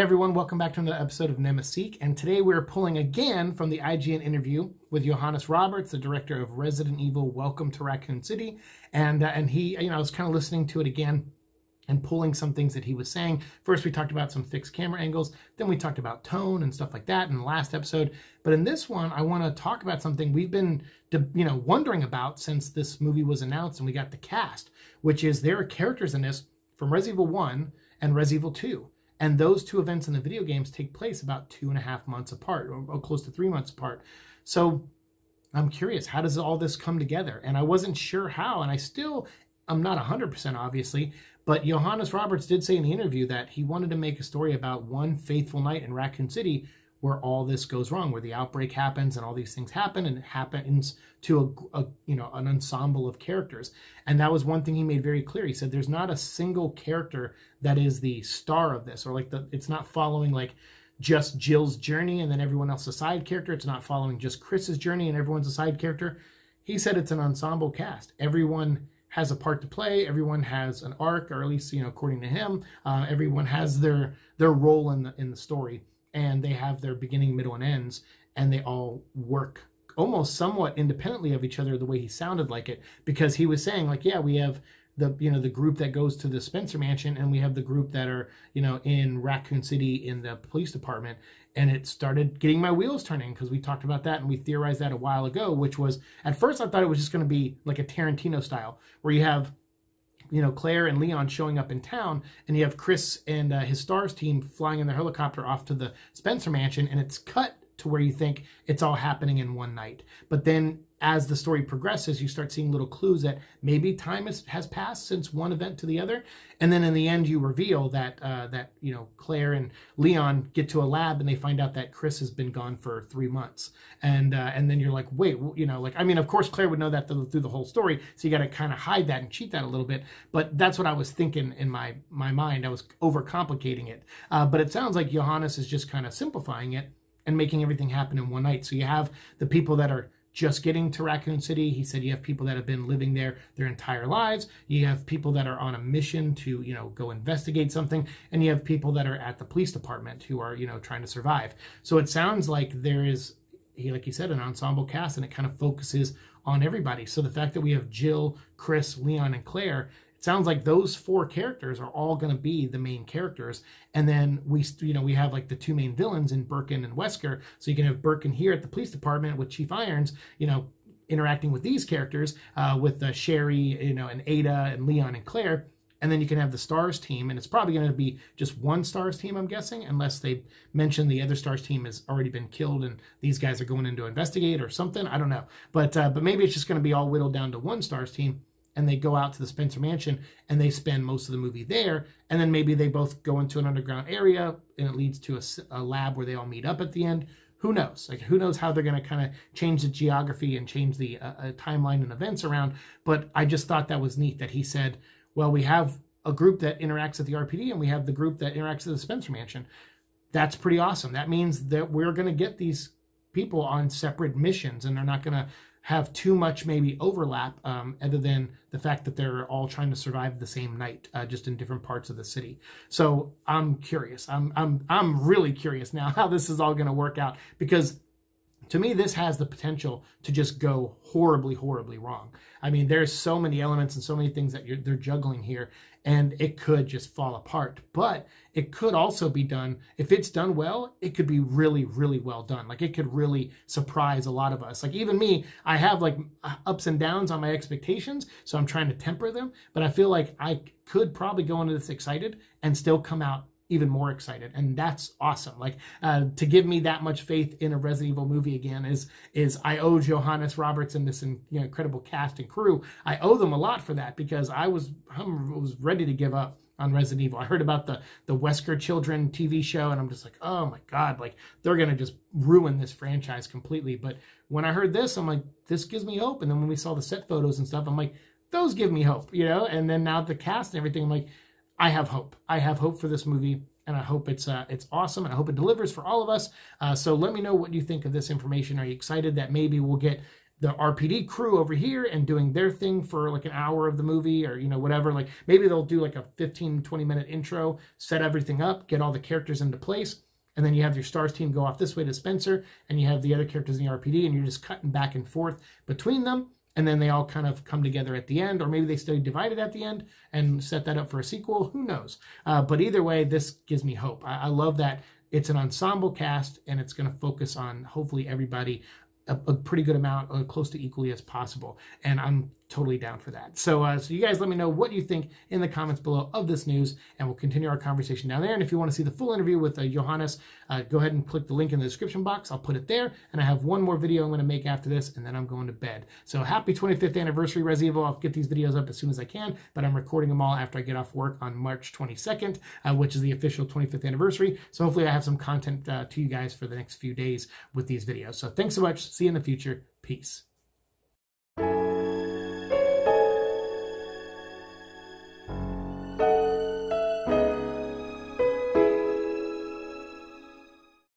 everyone. Welcome back to another episode of Nemeseek. And today we're pulling again from the IGN interview with Johannes Roberts, the director of Resident Evil Welcome to Raccoon City. And, uh, and he, you know, I was kind of listening to it again and pulling some things that he was saying. First, we talked about some fixed camera angles. Then we talked about tone and stuff like that in the last episode. But in this one, I want to talk about something we've been, you know, wondering about since this movie was announced and we got the cast, which is there are characters in this from Resident Evil 1 and Resident Evil 2. And those two events in the video games take place about two and a half months apart, or, or close to three months apart. So I'm curious, how does all this come together? And I wasn't sure how, and I still, I'm not 100% obviously, but Johannes Roberts did say in the interview that he wanted to make a story about one faithful night in Raccoon City where all this goes wrong, where the outbreak happens and all these things happen, and it happens to a, a, you know an ensemble of characters. And that was one thing he made very clear. He said there's not a single character that is the star of this, or like the it's not following like just Jill's journey and then everyone else a side character. It's not following just Chris's journey and everyone's a side character. He said it's an ensemble cast. Everyone has a part to play. Everyone has an arc, or at least you know according to him, uh, everyone has their their role in the in the story and they have their beginning, middle, and ends, and they all work almost somewhat independently of each other the way he sounded like it because he was saying like yeah we have the you know the group that goes to the Spencer mansion and we have the group that are you know in Raccoon City in the police department. And it started getting my wheels turning because we talked about that and we theorized that a while ago which was at first I thought it was just going to be like a Tarantino style where you have you know, Claire and Leon showing up in town, and you have Chris and uh, his STARS team flying in their helicopter off to the Spencer mansion, and it's cut to where you think it's all happening in one night. But then as the story progresses, you start seeing little clues that maybe time has, has passed since one event to the other, and then in the end, you reveal that uh, that you know Claire and Leon get to a lab and they find out that Chris has been gone for three months, and uh, and then you're like, wait, you know, like I mean, of course Claire would know that through the whole story, so you got to kind of hide that and cheat that a little bit. But that's what I was thinking in my my mind. I was overcomplicating it, uh, but it sounds like Johannes is just kind of simplifying it and making everything happen in one night. So you have the people that are just getting to Raccoon City. He said you have people that have been living there their entire lives. You have people that are on a mission to, you know, go investigate something. And you have people that are at the police department who are, you know, trying to survive. So it sounds like there is, he, like you said, an ensemble cast and it kind of focuses on everybody. So the fact that we have Jill, Chris, Leon, and Claire it sounds like those four characters are all going to be the main characters. And then we you know we have like the two main villains in birkin and wesker. So you can have birkin here at the police department with chief irons you know interacting with these characters uh, with uh, sherry you know and ada and leon and claire. And then you can have the stars team and it's probably going to be just one stars team i'm guessing unless they mention the other stars team has already been killed and these guys are going in to investigate or something. I don't know. But uh, but maybe it's just going to be all whittled down to one stars team and they go out to the Spencer Mansion and they spend most of the movie there. And then maybe they both go into an underground area and it leads to a, a lab where they all meet up at the end. Who knows? Like, who knows how they're going to kind of change the geography and change the uh, uh, timeline and events around. But I just thought that was neat that he said, well, we have a group that interacts at the RPD and we have the group that interacts at the Spencer Mansion. That's pretty awesome. That means that we're going to get these people on separate missions and they're not going to have too much maybe overlap um, other than the fact that they're all trying to survive the same night uh, just in different parts of the city. So i'm curious. I'm i'm i'm really curious now how this is all going to work out because to me this has the potential to just go horribly horribly wrong i mean there's so many elements and so many things that they're juggling here and it could just fall apart. But it could also be done, if it's done well, it could be really, really well done. Like it could really surprise a lot of us. Like even me, I have like ups and downs on my expectations, so I'm trying to temper them. But I feel like I could probably go into this excited and still come out even more excited and that's awesome like uh, to give me that much faith in a resident evil movie again is is i owe johannes roberts and this you know, incredible cast and crew i owe them a lot for that because i was I was ready to give up on Resident Evil. I heard about the the Wesker Children TV show, and I'm just like, oh my god, like they're gonna just ruin this franchise completely. But when I heard this, I'm like, this gives me hope. And then when we saw the set photos and stuff, I'm like, those give me hope, you know. And then now the cast and everything, I'm like, I have hope. I have hope for this movie, and I hope it's uh, it's awesome, and I hope it delivers for all of us. Uh, so let me know what you think of this information. Are you excited that maybe we'll get the RPD crew over here and doing their thing for like an hour of the movie or, you know, whatever. Like maybe they'll do like a 15, 20 minute intro, set everything up, get all the characters into place. And then you have your stars team go off this way to Spencer, and you have the other characters in the RPD, and you're just cutting back and forth between them. And then they all kind of come together at the end, or maybe they stay divided at the end and set that up for a sequel. Who knows? Uh, but either way, this gives me hope. I, I love that it's an ensemble cast and it's going to focus on hopefully everybody a, a pretty good amount, uh, close to equally as possible. And I'm totally down for that. So, uh, so you guys let me know what you think in the comments below of this news, and we'll continue our conversation down there. And if you want to see the full interview with uh, Johannes, uh, go ahead and click the link in the description box. I'll put it there. And I have one more video I'm going to make after this, and then I'm going to bed. So happy 25th anniversary, Res Evil. I'll get these videos up as soon as I can, but I'm recording them all after I get off work on March 22nd, uh, which is the official 25th anniversary. So hopefully I have some content uh, to you guys for the next few days with these videos. So thanks so much. See you in the future. Peace.